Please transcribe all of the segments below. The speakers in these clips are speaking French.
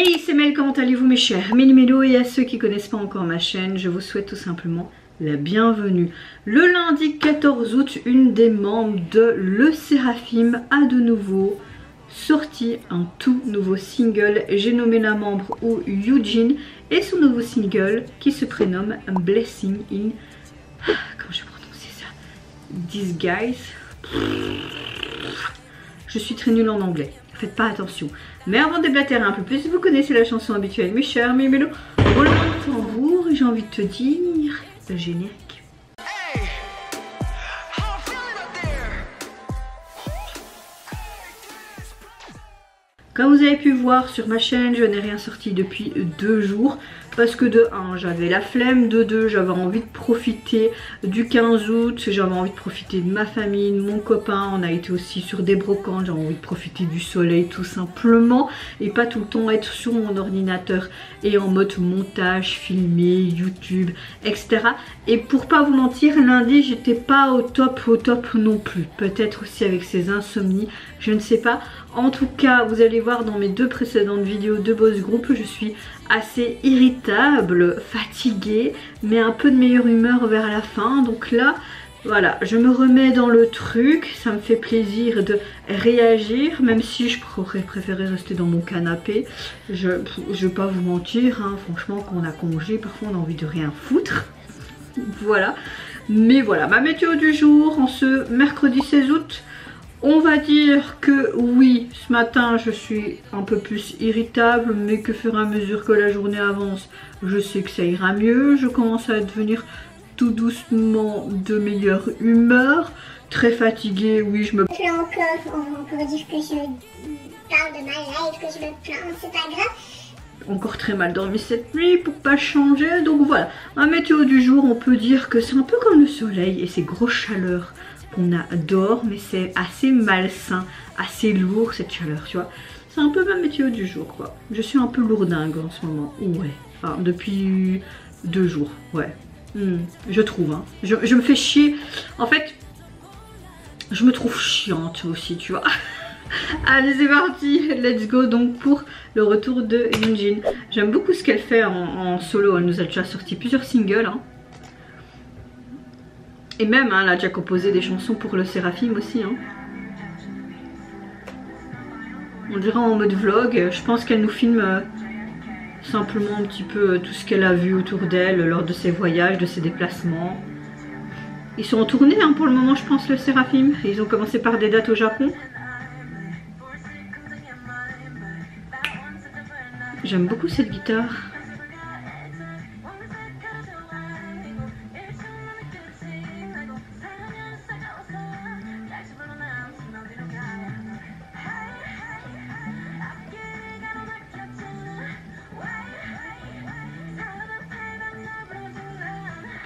Hey c'est Mel, comment allez-vous mes chers Méli-Mélo et à ceux qui connaissent pas encore ma chaîne, je vous souhaite tout simplement la bienvenue. Le lundi 14 août, une des membres de Le Séraphim a de nouveau sorti un tout nouveau single. J'ai nommé la membre ou Eugene et son nouveau single qui se prénomme Blessing in... Ah, comment je prononcer ça? Disguise Je suis très nulle en anglais, faites pas attention. Mais avant de déblatérer un peu plus, vous connaissez la chanson habituelle, mes chers Mémélo. Roulement de tambour, j'ai envie de te dire le générique. Comme vous avez pu voir sur ma chaîne, je n'ai rien sorti depuis deux jours parce que de 1 j'avais la flemme, de 2 j'avais envie de profiter du 15 août, j'avais envie de profiter de ma famille, de mon copain, on a été aussi sur des brocantes, j'ai envie de profiter du soleil tout simplement et pas tout le temps être sur mon ordinateur et en mode montage, filmé, YouTube, etc. Et pour pas vous mentir, lundi j'étais pas au top, au top non plus, peut-être aussi avec ces insomnies, je ne sais pas. En tout cas, vous allez voir dans mes deux précédentes vidéos de Boss Group, je suis assez irritable, fatiguée, mais un peu de meilleure humeur vers la fin. Donc là, voilà, je me remets dans le truc, ça me fait plaisir de réagir, même si je pourrais préférer rester dans mon canapé. Je ne vais pas vous mentir, hein, franchement, quand on a congé, parfois on a envie de rien foutre. voilà, mais voilà, ma météo du jour en ce mercredi 16 août. On va dire que oui, ce matin je suis un peu plus irritable, mais que fur et à mesure que la journée avance, je sais que ça ira mieux. Je commence à devenir tout doucement de meilleure humeur. Très fatiguée, oui, je me... encore, on pourrait dire que je parle de ma life, que je me plains, c'est pas grave encore très mal dormi cette nuit pour pas changer. Donc voilà, un météo du jour, on peut dire que c'est un peu comme le soleil et ses grosses chaleurs qu'on adore, mais c'est assez malsain, assez lourd cette chaleur, tu vois. C'est un peu ma météo du jour, quoi. Je suis un peu lourdingue en ce moment, ouais. Enfin, depuis deux jours, ouais. Hmm, je trouve, hein. Je, me fais chier. En fait, je me trouve chiante aussi, tu vois. Allez c'est parti, let's go donc pour le retour de Yunjin. J'aime beaucoup ce qu'elle fait en, en, solo, elle nous a déjà sorti plusieurs singles. Hein. Et même, hein, elle a déjà composé des chansons pour le Séraphim aussi. Hein. On dirait en mode vlog. Je pense qu'elle nous filme euh, simplement un petit peu euh, tout ce qu'elle a vu autour d'elle lors de ses voyages, de ses déplacements. Ils sont en tournée hein, pour le moment, je pense, le Séraphim. Ils ont commencé par des dates au Japon. J'aime beaucoup cette guitare.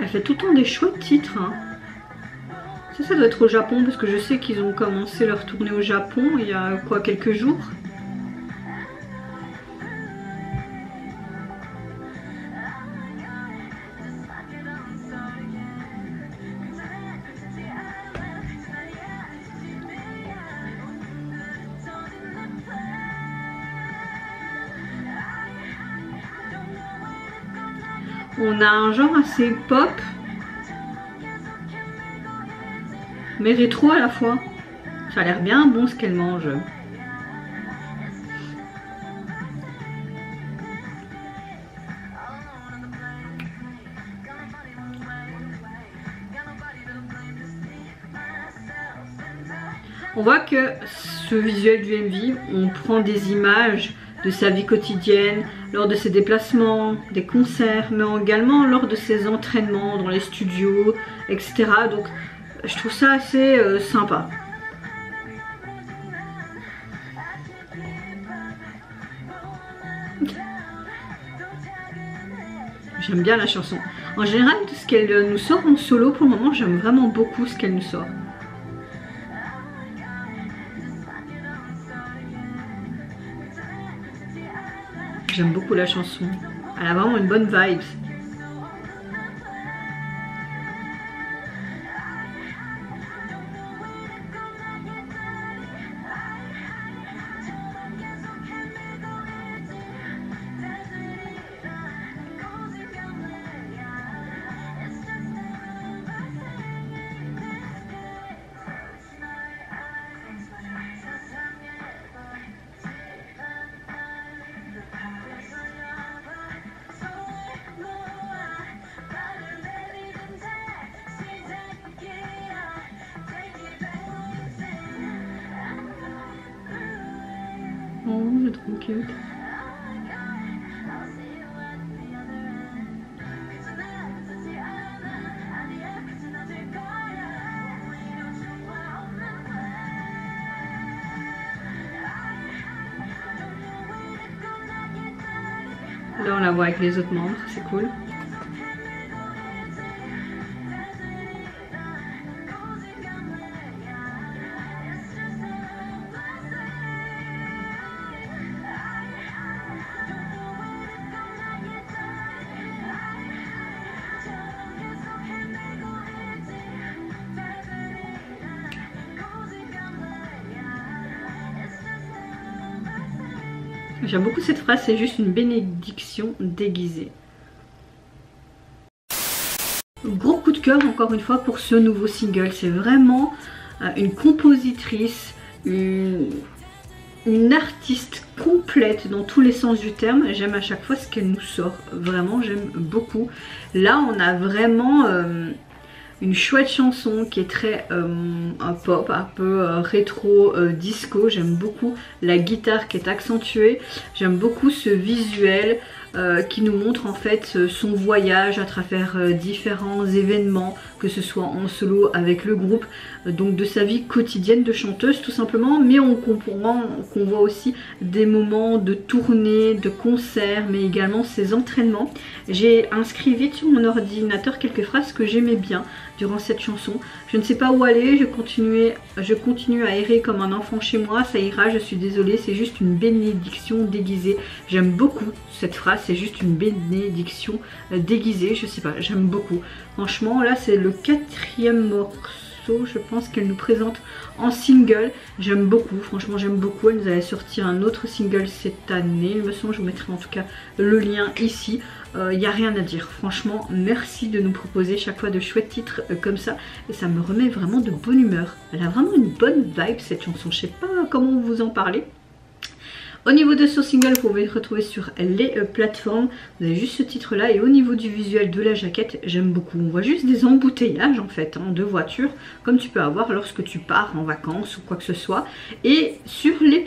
Elle fait tout le temps des chouettes titres. Hein. Ça, ça doit être au Japon parce que je sais qu'ils ont commencé leur tournée au Japon il y a quoi, quelques jours. On a un genre assez pop, mais rétro à la fois. Ça a l'air bien bon ce qu'elle mange. On voit que ce visuel du MV, on prend des images de sa vie quotidienne, lors de ses déplacements, des concerts, mais également lors de ses entraînements dans les studios, etc. Donc je trouve ça assez euh, sympa. J'aime bien la chanson. En général, tout ce qu'elle nous sort en solo pour le moment, j'aime vraiment beaucoup ce qu'elle nous sort. J'aime beaucoup la chanson. Elle a vraiment une bonne vibe. Là on la voit avec les autres membres, c'est cool. J'aime beaucoup cette phrase, c'est juste une bénédiction déguisée. Gros coup de cœur encore une fois pour ce nouveau single. C'est vraiment euh, une compositrice, une, artiste complète dans tous les sens du terme. J'aime à chaque fois ce qu'elle nous sort. Vraiment, j'aime beaucoup. Là, on a vraiment... Euh, une chouette chanson qui est très euh, pop, un peu euh, rétro euh, disco. J'aime beaucoup la guitare qui est accentuée. J'aime beaucoup ce visuel. Euh, qui nous montre en fait euh, son voyage à travers euh, différents événements, que ce soit en solo avec le groupe, donc de sa vie quotidienne de chanteuse tout simplement, mais on comprend qu'on voit aussi des moments de tournée, de concerts, mais également ses entraînements. J'ai inscrit vite sur mon ordinateur quelques phrases que j'aimais bien durant cette chanson. Je ne sais pas où aller, je continue, je continue à errer comme un enfant chez moi, ça ira, je suis désolée, c'est juste une bénédiction déguisée. J'aime beaucoup cette phrase, c'est juste une bénédiction euh, déguisée, je sais pas, j'aime beaucoup. Franchement, là c'est le quatrième morceau, je pense qu'elle nous présente en single. J'aime beaucoup, franchement j'aime beaucoup. Elle nous avait sorti un autre single cette année, il me semble, je vous mettrai en tout cas le lien ici. Il euh, n'y a rien à dire, franchement merci de nous proposer chaque fois de chouettes titres euh, comme ça et ça me remet vraiment de bonne humeur. Elle a vraiment une bonne vibe cette chanson, je sais pas comment vous en parlez. Au niveau de son single, vous pouvez le retrouver sur les euh, plateformes. Vous avez juste ce titre là. Et au niveau du visuel de la jaquette, j'aime beaucoup. On voit juste des embouteillages en fait hein, de voitures, comme tu peux avoir lorsque tu pars en vacances ou quoi que ce soit. Et sur les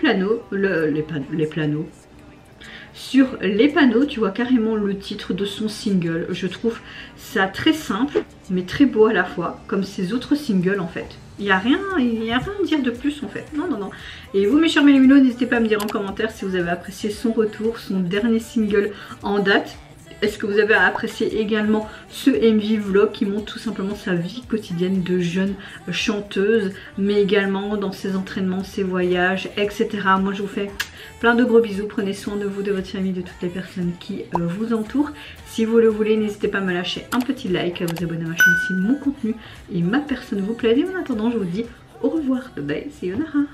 sur les panneaux, tu vois carrément le titre de son single. Je trouve ça très simple, mais très beau à la fois, comme ses autres singles en fait. Il n'y a, rien, il a rien à dire de plus en fait. Non, non, non. Et vous mes chers Méluminos, n'hésitez pas à me dire en commentaire si vous avez apprécié son retour, son dernier single en date. Est-ce que vous avez apprécié également ce MV vlog qui montre tout simplement sa vie quotidienne de jeune chanteuse, mais également dans ses entraînements, ses voyages, etc. Moi je vous fais plein de gros bisous, prenez soin de vous, de votre famille, de toutes les personnes qui euh, vous entourent. Si vous le voulez, n'hésitez pas à me lâcher un petit like, à vous abonner à ma chaîne si mon contenu et ma personne vous plaît. Et en attendant, je vous dis au revoir, bye bye, see you Nara